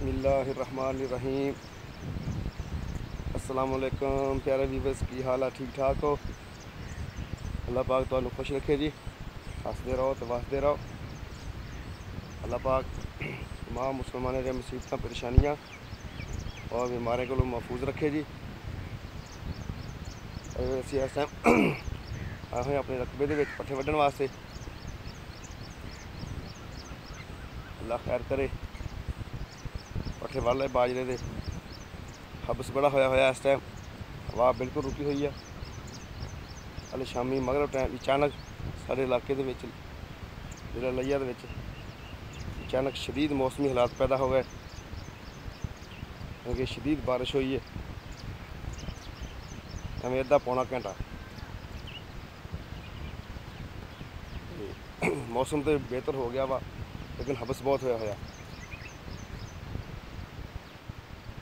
ਬਿਸਮਿਲ੍ਲਾਹਿਰਰਹਿਮਾਨਿਰਰਹੀਮ ਅਸਲਾਮ ਅਲੈਕਮ ਪਿਆਰੇ ਵੀਵਰਸ ਕੀ ਹਾਲ ਆ ਠੀਕ ਠਾਕ ਹੋ ਅੱਲਾਹ ਪਾਕ ਤੁਹਾਨੂੰ ਖੁਸ਼ ਰੱਖੇ ਜੀ ਹੱਸਦੇ ਰਹੋ ਤੇ ਵਸਦੇ ਰਹੋ ਅੱਲਾਹ ਪਾਕ ਤਮਾਮ ਮੁਸਲਮਾਨਾਂ ਦੀਆਂ ਮੁਸੀਬਤਾਂ ਪਰੇਸ਼ਾਨੀਆਂ ਔਰ ਬਿਮਾਰੀਆਂ ਕੋਲੋਂ ਮਹਫੂਜ਼ ਰੱਖੇ ਜੀ ਇਹ ਅਸੀਂ ਇਸ ਟਾਈਮ ਆਏ ਹੋਏ ਆਪਣੇ ਰਕਬੇ ਦੇ ਵਿੱਚ ਪੱਠੇ ਵੱਢਣ ਵਾਸਤੇ ਅੱਲਾਹ ਖੈਰ ਕਰੇ ਪੱਠੇ ਵੱਢ ਲਏ ਬਾਜਰੇ ਦੇ। ਹਬਸ ਬੜਾ ਹੋਇਆ ਹੋਇਆ ਇਸ ਟਾਈਮ ਹਵਾ ਬਿਲਕੁਲ ਰੁਕੀ ਹੋਈ ਆ। ਹਲੇ ਸ਼ਾਮੀ ਮਗਰਬ ਟਾਈਮ ਅਚਾਨਕ ਸਾਡੇ ਇਲਾਕੇ ਦੇ ਵਿੱਚ, ਜਿਹੜਾ ਲਈਆ ਦੇ ਵਿੱਚ, ਅਚਾਨਕ ਸ਼ਦੀਦ ਮੌਸਮੀ ਹਾਲਾਤ ਪੈਦਾ ਹੋ ਗਏ। ਕਿਉਂਕਿ ਸ਼ਦੀਦ ਬਾਰਿਸ਼ ਹੋਈ ਹੈ ਐਵੇਂ ਅੱਧਾ ਪੌਣਾ ਘੰਟਾ। ਮੌਸਮ ਤੇ ਬਿਹਤਰ ਹੋ ਗਿਆ ਵਾ, ਲੇਕਿਨ ਹਬਸ ਬਹੁਤ ਹੋਇਆ ਹੋਇਆ।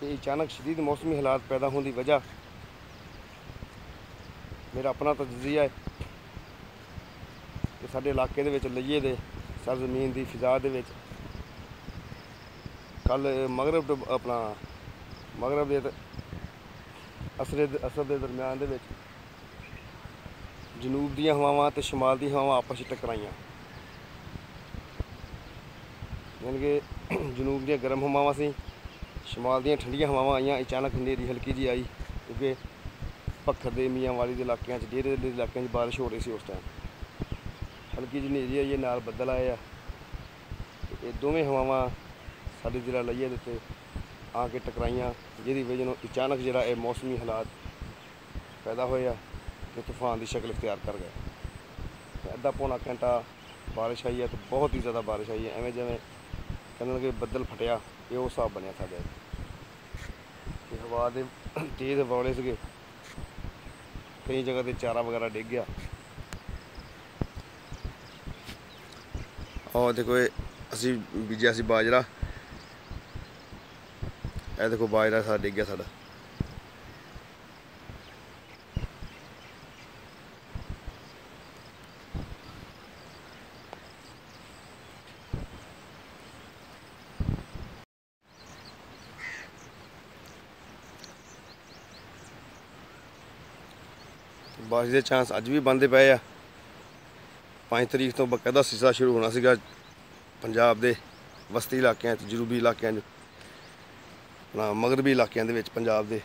ਇਹ ਅਚਾਨਕ ਸ਼ਦੀਦ ਮੌਸਮੀ ਹਾਲਾਤ ਪੈਦਾ ਹੋਣ ਦੀ ਵਜ੍ਹਾ ਮੇਰਾ ਆਪਣਾ ਤਜਜ਼ੀਆ ਹੈ ਕਿ ਸਾਡੇ ਇਲਾਕੇ ਦੇ ਵਿੱਚ ਲਈਏ ਦੇ ਸਰਜ਼ਮੀਨ ਦੀ ਫਿਜ਼ਾ ਦੇ ਵਿੱਚ। ਕੱਲ ਮਗਰਬ ਤੋਂ ਆਪਣਾ ਮਗਰਬ ਦੇ ਤੇ ਅਸਰ ਦੇ ਅਸਰ ਦੇ ਦਰਮਿਆਨ ਦੇ ਵਿੱਚ ਜਨੂਬ ਦੀਆਂ ਹਵਾਵਾਂ ਤੇ ਸ਼ਮਾਲ ਦੀਆਂ ਹਵਾਵਾਂ ਆਪਸ ਵਿੱਚ ਟਕਰਾਈਆਂ। ਯਾਨੀ ਕਿ ਜਨੂਬ ਦੀਆਂ ਗਰਮ ਹਵਾਵਾਂ ਸੀ ਸ਼ਮਾਲ ਦੀਆਂ ਠੰਡੀਆਂ ਹਵਾਵਾਂ ਆਈਆਂ, ਅਚਾਨਕ ਹਨੇਰੀ ਹਲਕੀ ਜੀ ਆਈ, ਕਿਉਂਕਿ ਪੱਖਰ ਦੇ ਮੀਆਂ ਵਾਲੀ ਦੇ ਇਲਾਕਿਆਂ 'ਚ, ਡੇਰੇ ਦੇ ਇਲਾਕਿਆਂ 'ਚ ਬਾਰਿਸ਼ ਹੋ ਰਹੀ ਸੀ ਉਸ ਟਾਈਮ ਹਲਕੀ ਜਿਹੀ ਹਨੇਰੀ ਆਈ ਹੈ ਨਾਲ ਬੱਦਲ ਆਏ ਆ। ਇਹ ਦੋਵੇਂ ਹਵਾਵਾਂ ਸਾਡੇ ਜ਼ਿਲ੍ਹਾ ਲਈਏ ਦੇ ਉੱਤੇ ਆ ਕੇ ਟਕਰਾਈਆਂ, ਜਿਹਦੀ ਵਜ੍ਹਾ ਨਾਲ ਅਚਾਨਕ ਜਿਹੜਾ ਇਹ ਮੌਸਮੀ ਹਾਲਾਤ ਪੈਦਾ ਹੋਏ ਆ ਤੇ ਤੂਫਾਨ ਦੀ ਸ਼ਕਲ ਇਖਤਿਆਰ ਕਰ ਗਿਆ ਤੇ ਅੱਧਾ ਪੌਣਾ ਘੰਟਾ ਬਾਰਿਸ਼ ਆਈ ਹੈ ਤੇ ਬਹੁਤ ਹੀ ਜ਼ਿਆਦਾ ਬਾਰਿਸ਼ ਆਈ ਹੈ ਐਵੇਂ ਜਿਵੇਂ ਕਹਿੰਦੇ ਕਿ ਬੱਦਲ ਫਟਿਆ, ਇਹ ਉਹ ਹਿਸਾਬ ਬਣਿਆ ਸਾਡੇ ਤੇ ਹਵਾ ਦੇ ਤੇਜ਼ ਹਵਾਲੇ ਸੀਗੇ। ਕਈ ਜਗ੍ਹਾ ਤੇ ਚਾਰਾ ਵਗੈਰਾ ਡਿੱਗ ਗਿਆ। ਔਰ ਦੇਖੋ ਇਹ, ਅਸੀਂ ਬੀਜਿਆ ਸੀ ਬਾਜਰਾ। ਇਹ ਦੇਖੋ ਬਾਜਰਾ ਸਾਡਾ ਡਿੱਗ ਗਿਆ ਸਾਡਾ। ਬਾਰਿਸ਼ ਦੇ ਚਾਂਸ ਅੱਜ ਵੀ ਬੰਦੇ ਪਏ ਆ। 5 ਤਰੀਕ ਤੋਂ ਬਕਾਇਦਾ ਸਿਲਸਿਲਾ ਸ਼ੁਰੂ ਹੋਣਾ ਸੀਗਾ ਪੰਜਾਬ ਦੇ ਵਸਤੀ ਇਲਾਕਿਆਂ 'ਚ ਜਨੂਬੀ ਇਲਾਕਿਆਂ 'ਚ ਨਾ ਮਗਰਬੀ ਇਲਾਕਿਆਂ ਦੇ ਵਿੱਚ ਪੰਜਾਬ ਦੇ।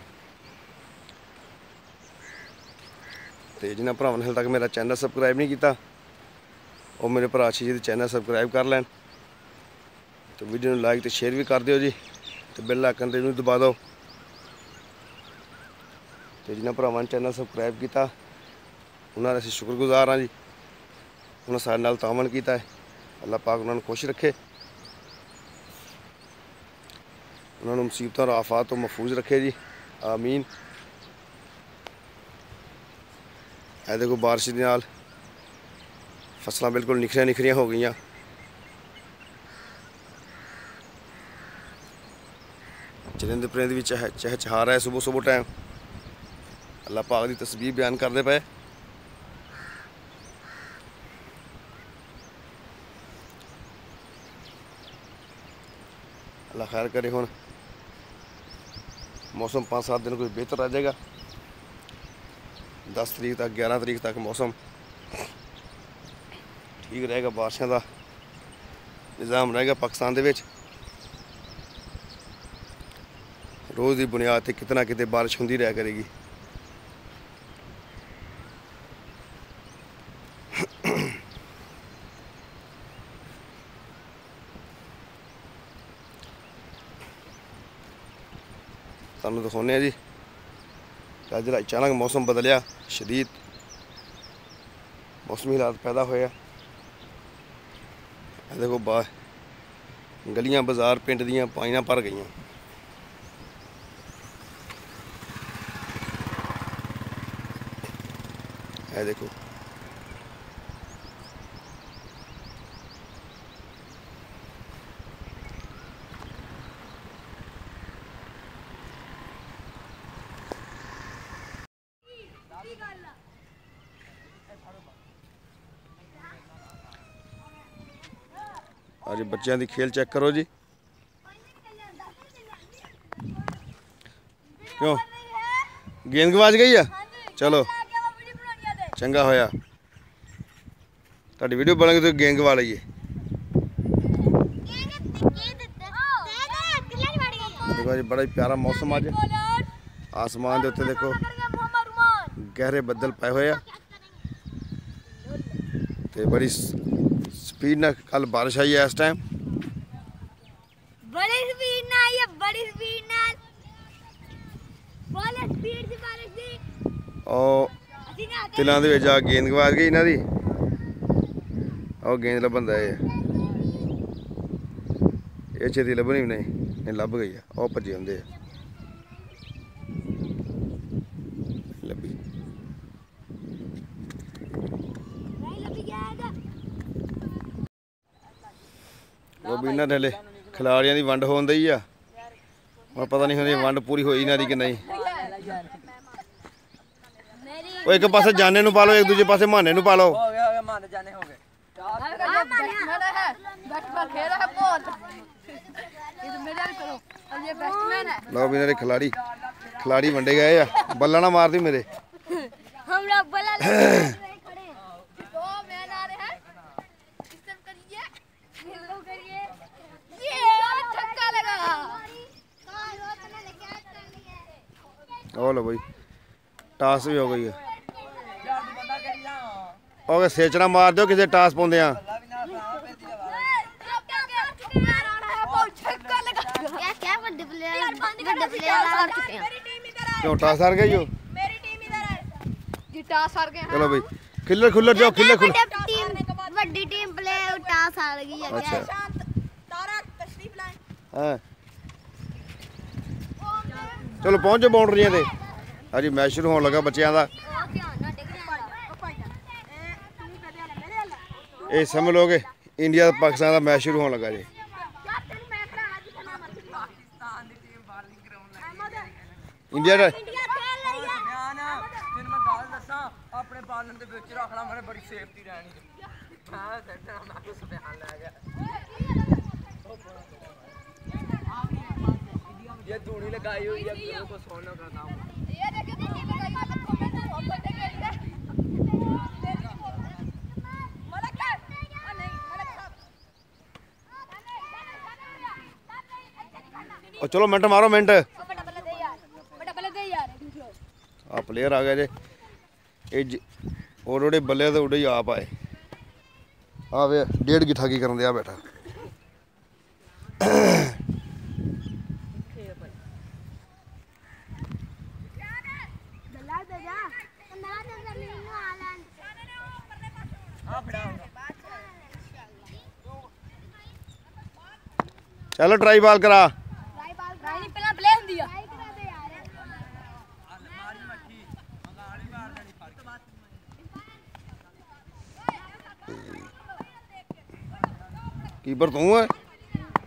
ਤੇ ਜਿਨ੍ਹਾਂ ਭਰਾਵਾਂ ਨੇ ਹਾਲੇ ਤੱਕ ਮੇਰਾ ਚੈਨਲ ਸਬਸਕ੍ਰਾਈਬ ਨਹੀਂ ਕੀਤਾ, ਉਹ ਮੇਰੇ ਭਰਾ ਸ਼ੀ ਜੀ ਦੇ ਚੈਨਲ ਸਬਸਕ੍ਰਾਈਬ ਕਰ ਲੈਣ। ਤੇ ਵੀਡੀਓ ਨੂੰ ਲਾਈਕ ਤੇ ਸ਼ੇਅਰ ਵੀ ਕਰ ਦਿਓ ਜੀ, ਤੇ ਬੈਲ ਆਈਕਨ ਤੇ ਨੂੰ ਦਬਾ ਦਿਓ। ਤੇ ਜਿਨ੍ਹਾਂ ਭਰਾਵਾਂ ਨੇ ਚੈਨਲ ਸਬਸਕ੍ਰਾਈਬ ਕੀਤਾ ਉਹਨਾਂ ਦਾ ਅਸੀਂ ਸ਼ੁਕਰਗੁਜ਼ਾਰ ਹਾਂ ਜੀ ਉਹਨਾਂ ਸਾਡੇ ਨਾਲ ਤਾਮਨ ਕੀਤਾ ਹੈ ਅੱਲਾਹ ਪਾਕ ਉਹਨਾਂ ਨੂੰ ਖੁਸ਼ ਰੱਖੇ ਉਹਨਾਂ ਨੂੰ ਮੁਸੀਬਤਾਂ ਔਰ ਆਫਾਤ ਤੋਂ ਮਹਫੂਜ਼ ਰੱਖੇ ਜੀ ਆਮੀਨ ਇਹ ਦੇਖੋ ਬਾਰਿਸ਼ ਦੇ ਨਾਲ ਫਸਲਾਂ ਬਿਲਕੁਲ ਨਿਖਰੀਆਂ ਨਿਖਰੀਆਂ ਹੋ ਗਈਆਂ ਚਰਿੰਦ ਪਰਿੰਦ ਵਿੱਚ ਚਹਿ ਚਹਾ ਰਿਹਾ ਸਵੇਰ ਸਵੇਰ ਟਾਈਮ ਅੱਲਾਹ ਪਾਕ ਦੀ ਤਸਬੀਹ ਬਿਆਨ ਕਰਦੇ ਪਏ ਖੈਰ ਕਰੇ ਹੁਣ। ਮੌਸਮ 5-7 ਦਿਨ ਕੋਈ ਬਿਹਤਰ ਆ ਜਾਏਗਾ। 10 ਤਰੀਕ ਤੱਕ 11 ਤਰੀਕ ਤੱਕ ਮੌਸਮ ਠੀਕ ਰਹੇਗਾ, ਬਾਰਿਸ਼ਾਂ ਦਾ ਨਿਜ਼ਾਮ ਰਹੇਗਾ ਪਾਕਿਸਤਾਨ ਦੇ ਵਿੱਚ। ਰੋਜ਼ ਦੀ ਬੁਨਿਆਦ ਤੇ ਕਿਤਨਾ ਕਿਤੇ ਬਾਰਿਸ਼ ਹੁੰਦੀ ਰਹਿ ਕਰੇਗੀ ਤੁਹਾਨੂੰ ਦਿਖਾਉਂਦੇ ਆ ਜੀ। ਕਿ ਅੱਜ ਜਿਹੜਾ ਅਚਾਨਕ ਮੌਸਮ ਬਦਲਿਆ, ਸ਼ਦੀਦ ਮੌਸਮੀ ਹਾਲਾਤ ਪੈਦਾ ਹੋਏ ਆ। ਇਹ ਦੇਖੋ ਬਾ, ਗਲੀਆਂ ਬਾਜ਼ਾਰ ਪਿੰਡ ਦੀਆਂ ਪਾਈਆਂ ਭਰ ਗਈਆਂ। ਇਹ ਦੇਖੋ ਅੱਜ ਬੱਚਿਆਂ ਦੀ ਖੇਲ ਚੈੱਕ ਕਰੋ ਜੀ। ਕਿਉਂ? ਗੇਂਦ ਗਵਾਚ ਗਈ ਆ? ਚਲੋ। ਚੰਗਾ ਹੋਇਆ। ਤੁਹਾਡੀ ਵੀਡੀਓ ਬਣਾਂਗੇ ਤੁਸੀਂ ਗੇਂਦ ਗਵਾ ਲਈਏ ਦੇਖੋ ਜੀ, ਬੜਾ ਹੀ ਪਿਆਰਾ ਮੌਸਮ ਅੱਜ। ਆਸਮਾਨ ਦੇ ਉੱਤੇ ਦੇਖੋ। ਗਹਿਰੇ ਬੱਦਲ ਪਏ ਹੋਏ ਆ। ਤੇ ਬੜੀ ਸਪੀਡ ਨਾਲ ਕੱਲ ਬਾਰਿਸ਼ ਆਈ ਐ ਇਸ ਟਾਈਮ ਬੜੀ ਸਪੀਡ ਨਾਲ ਆਈ ਬੜੀ ਸਪੀਡ ਨਾਲ। ਬਹੁਤ ਸਪੀਡ ਦੀ بارش ਦੀ। ਉਹ ਤਿਲਾਂ ਦੇ ਵਿੱਚ ਆ ਗੇਂਦ ਗਵਾਚ ਗਈ ਇਹਨਾਂ ਦੀ। ਉਹ ਗੇਂਦ ਲੱਭੰਦਾ ਇਹ। ਇਹ ਚੇਤੀ ਲੱਭਣੀ ਨਹੀਂ ਇਹ ਲੱਭ ਗਈ ਆ ਉਹ ਭੱਜੇ ਹੁੰਦੇ ਆ। ਉਹ ਵੀ ਇਹਨਾਂ ਦੇ ਹਲੇ ਦੀ ਵੰਡ ਹੋਣ ਦਈ ਆ। ਹੁਣ ਪਤਾ ਨਹੀਂ ਹੁੰਦੀ ਵੰਡ ਪੂਰੀ ਹੋਈ ਨਾ ਦੀ ਕਿ ਨਹੀਂ। ਉਹ ਇੱਕ ਪਾਸੇ ਜਾਣੇ ਨੂੰ ਪਾ ਲਓ ਇੱਕ ਦੂਜੇ ਪਾਸੇ ਮਾਨੇ ਨੂੰ ਪਾ ਲਓ। ਲਓ ਵੀ ਇਹਨਾਂ ਦੇ ਖਿਲਾੜੀ ਖਿਲਾੜੀ ਵੰਡੇ ਗਏ ਆ। ਬੱਲਾ ਨਾ ਮਾਰਦੀ ਮੇਰੇ। ਹਮ ਲੋਗ ਬੱਲਾ ਉਹ ਲਓ ਬਈ। ਟਾਸ ਵੀ ਹੋ ਗਈ ਹੈ। ਓਕੇ ਸੇਚਣਾ ਮਾਰ ਦਿਓ ਕਿਸੇ ਟਾਸ ਪਾਉਂਦੇ ਆ। ਕਿਉਂ ਟਾਸ ਹਾਰ ਗਈ ਹੋ ਮੇਰੀ ਟੀਮ ਇਧਰ ਹੈ ਜੀ ਟਾਸ ਹਾਰ ਗਏ ਚਲੋ ਬਈ। ਖਿੱਲਰ ਖੁੱਲਰ ਜਾਓ ਖਿੱਲਰ ਖੁੱਲਰ। ਵੱਡੀ ਟੀਮ ਪਲੇ ਟਾਸ ਹਾਰ ਗਈ ਅੱਗੇ ਤਾਰਾ ਤਸ਼ਰੀਫ ਲਾਏ ਹਾਂ। ਚਲੋ ਪਹੁੰਚੋ ਬਾਉਂਡਰੀਆਂ ਤੇ। ਹਾਂਜੀ ਮੈਚ ਸ਼ੁਰੂ ਹੋਣ ਲੱਗਾ ਬੱਚਿਆਂ ਦਾ। ਇਹ ਸਮਝ ਲਓਗੇ ਇੰਡੀਆ ਤੇ ਪਾਕਿਸਤਾਨ ਦਾ ਮੈਚ ਸ਼ੁਰੂ ਹੋਣ ਲੱਗਾ ਜੀ। ਇੰਡੀਆ ਦਾ ਆਪਣੇ ਬਾਲਣ ਦੇ ਵਿੱਚ ਰੱਖ ਲਾ ਮੈਨੇ ਬੜੀ ਸੇਫਟੀ ਰਹਿਣੀ ਮੈਂ ਸੱਟਣਾ ਮੈਂ ਕੁਝ ਬਿਆਨ ਲੈ ਗਿਆ ये धूड़ी लगाई हुई है मेरे को सोने का काम ये देखो धूड़ी लगाई है तो मैं तो ऊपर तक गई है। और चलो मिनट मारो मिनट। प्लेयर आ गए जे। और बल्ले तो उड़े ही आप आए। हाँ वे डेढ़ की ठाकी कर दिया बैठा। ਚਲੋ ਟਰਾਈ ਬਾਲ ਕਰਾ। ਕੀਪਰ ਤੂੰ ਹੈ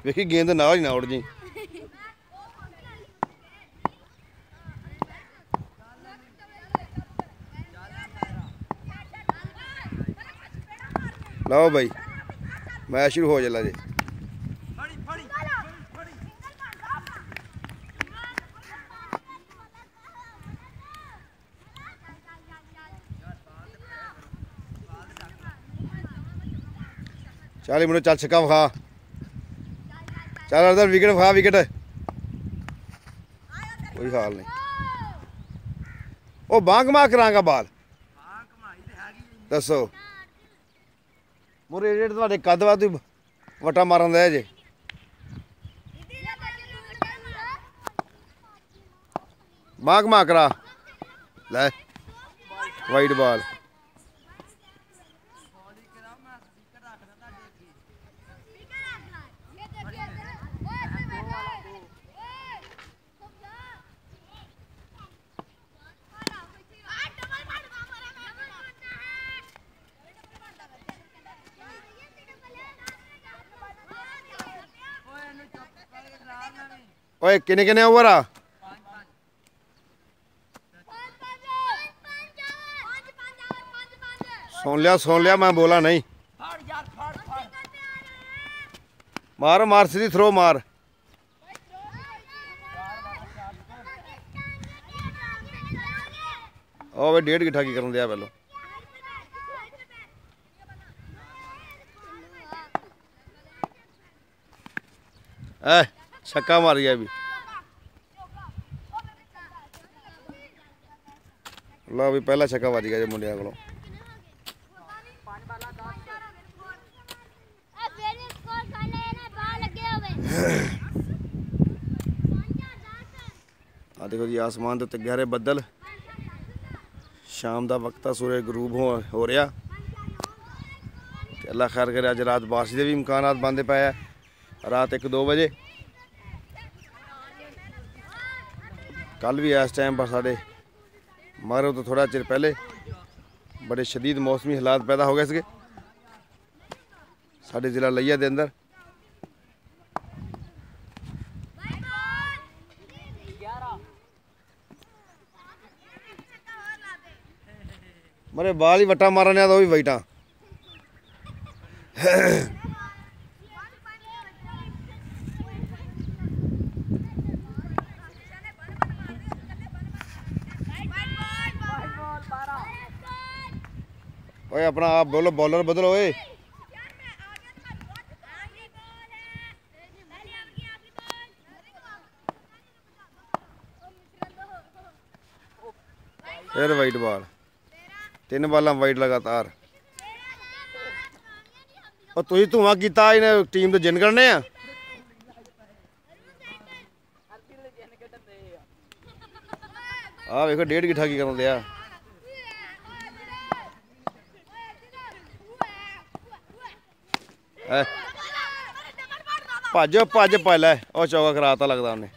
ਵੇਖੀ ਗੇਂਦ ਨਾ ਹੀ ਨਾ ਉੜ ਜੀ ਲਓ ਭਾਈ ਮੈਚ ਸ਼ੁਰੂ ਹੋ ਜਲਾ ਜੀ। ਚਾਲੀ ਮਿੰਟ ਚੱਲ ਛੱਕਾ ਵਿਖਾ ਚੱਲ ਅਰਦਰ ਵਿਕਟ ਵਿਖਾ ਵਿਕਟ ਕੋਈ ਹਾਲ ਨਹੀਂ ਉਹ ਬਾਂਗ ਮਾ ਕਰਾਂਗਾ ਬਾਲ ਦੱਸੋ ਮੁਰੇ ਜਿਹੜੇ ਤੁਹਾਡੇ ਕੱਦ ਵਾ ਤੁਸੀਂ ਵਟਾ ਮਾਰਨ ਦਾ ਜੇ ਬਾਂਗ ਮਾ ਕਰਾ ਲੈ ਵਾਈਟ ਬਾਲ ਓਏ ਕਿੰਨੇ ਕਿੰਨੇ ਓਵਰ ਆ ਸੁਣ ਲਿਆ ਸੁਣ ਲਿਆ ਮੈਂ ਬੋਲਾ ਨਹੀਂ ਫੜ ਯਾਰ ਫੜ ਫੜ ਮਾਰ ਮਾਰ ਸਿੱਧੀ ਥਰੋ ਮਾਰ ਉਹ ਵੇ ਡੇਢ ਗਿੱਠਾ ਕੀ ਕਰਨ ਦਿਆ ਪਹਿਲਾਂ ਐ ਛੱਕਾ ਮਾਰ ਗਿਆ ਵੀ ਲਓ ਵੀ ਪਹਿਲਾ ਛੱਕਾ ਵੱਜ ਗਿਆ ਜੇ ਮੁੰਡਿਆਂ ਕੋਲੋਂ। ਆ ਦੇਖੋ ਜੀ, ਆਸਮਾਨ ਦੇ ਉੱਤੇ ਗਹਿਰੇ ਬੱਦਲ। ਸ਼ਾਮ ਦਾ ਵਕਤ ਆ, ਸੂਰਜ ਗਰੂਬ ਹੋ ਹੋ ਰਿਹਾ। ਤੇ ਅੱਲਾ ਖੈਰ ਕਰੇ, ਅੱਜ ਰਾਤ ਬਾਰਿਸ਼ ਦੇ ਵੀ ਇਮਕਾਨਾਤ ਬੰਦੇ ਪਏ ਆ। ਰਾਤ 1-2 ਵਜੇ। ਕੱਲ ਵੀ ਇਸ ਟਾਈਮ ਪਰ ਸਾਡੇ ਮਾਰੋ ਤੋਂ ਥੋੜਾ ਚਿਰ ਪਹਿਲੇ। ਬੜੇ ਸ਼ਦੀਦ ਮੌਸਮੀ ਹਾਲਾਤ ਪੈਦਾ ਹੋ ਗਏ ਸੀਗੇ। ਸਾਡੇ ਜ਼ਿਲ੍ਹਾ ਲਈਆ ਦੇ ਅੰਦਰ। ਮਰੇ ਬਾਲ ਹੀ ਵਟਾ ਮਾਰਨ ਤਾਂ ਉਹ ਵੀ ਵਾਈਟਾਂ। ਓਏ ਆਪਣਾ ਆਪ ਬੋਲੋ ਬੋਲਰ ਬਦਲੋ ਓਏ ਫਿਰ ਵਾਈਟ ਬਾਲ ਤਿੰਨ ਬਾਲਾਂ ਵਾਈਟ ਲਗਾਤਾਰ ਉਹ ਤੁਸੀਂ ਧੂਆਂ ਕੀਤਾ ਇਹਨੇ ਟੀਮ ਦੇ ਜਿੰਨ ਕਰਨੇ ਆ ਆ ਵੇਖੋ, ਡੇਢ ਗਿੱਠਾ ਕੀ ਕਰਨ ਦਿਆ ਐ ਭੱਜ ਭੱਜ ਪਾ ਲੈ ਉਹ ਚੌਗਾ ਕਰਾਤਾ ਲੱਗਦਾ ਉਹਨੇ।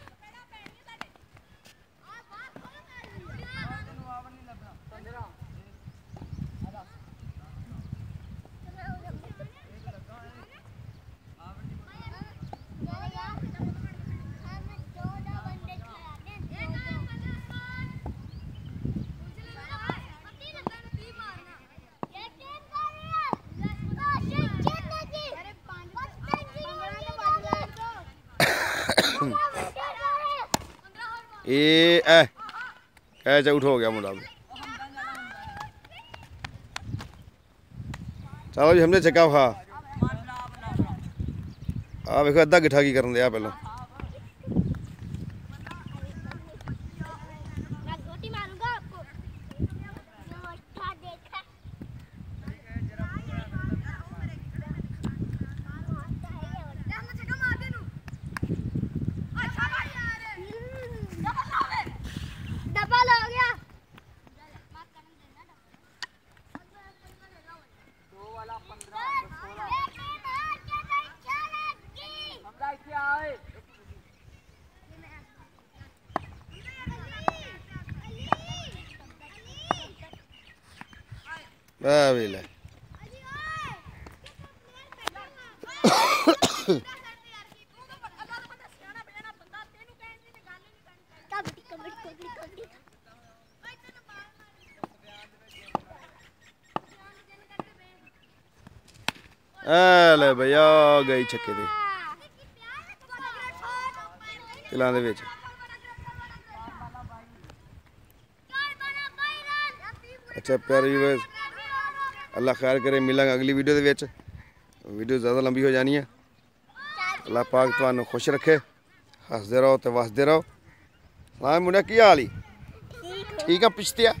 ਇਹ ਐ। ਐ ਆਊਟ ਹੋ ਗਿਆ ਮੁੰਡਾ। ਚਲੋ ਜੀ, ਹਮਨੇ ਚੱਕਾ ਖਾ ਆ ਵੇਖੋ, ਅੱਧਾ ਗਿੱਠਾ ਕੀ ਕਰਨ ਦਿਆ ਪਹਿਲਾਂ। ਆ ਵੇ ਲੈ कबड्डी कबड्डी कबड्डी कबड्डी ਐ ਲੈ ਬਈ ਆ ਗਈ ਛੱਕੇ ਤੇ ਕਿਲਾਂ ਦੇ ਵਿੱਚ ਅੱਛਾ ਪਿਆਰੇ ਵੀਰਸ ਅੱਲਾ ਖੈਰ ਕਰੇ ਮਿਲਾਂਗੇ ਅਗਲੀ ਵੀਡੀਓ ਦੇ ਵਿੱਚ। ਵੀਡੀਓ ਜ਼ਿਆਦਾ ਲੰਬੀ ਹੋ ਜਾਣੀ ਹੈ ਅੱਲਾਹ ਪਾਕ ਤੁਹਾਨੂੰ ਖੁਸ਼ ਰੱਖੇ ਹੱਸਦੇ ਰਹੋ ਤੇ ਵਸਦੇ ਰਹੋ। ਹਾਂ ਮੁੰਡਾ ਕੀ ਹਾਲ ਈ? ਠੀਕ ਆ ਪਿਛਤਿਆ?